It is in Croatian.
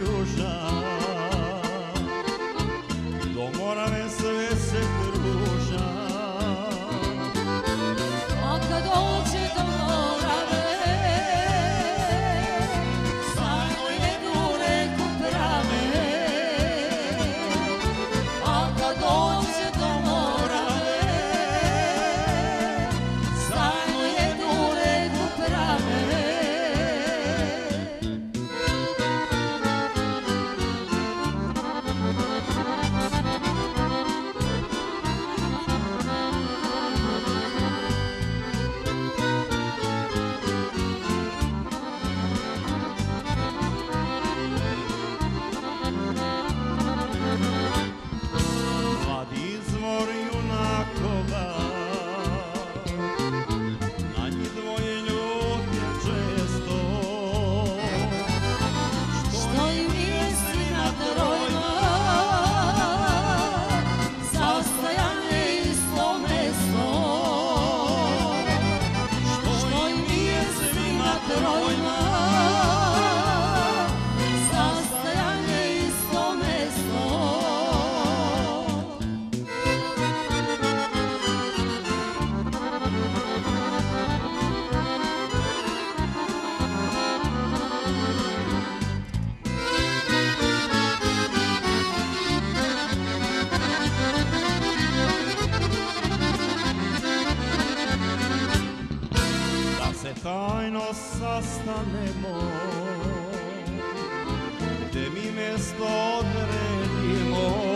ruža. Tajno sastanemo Gde mi mesto odredimo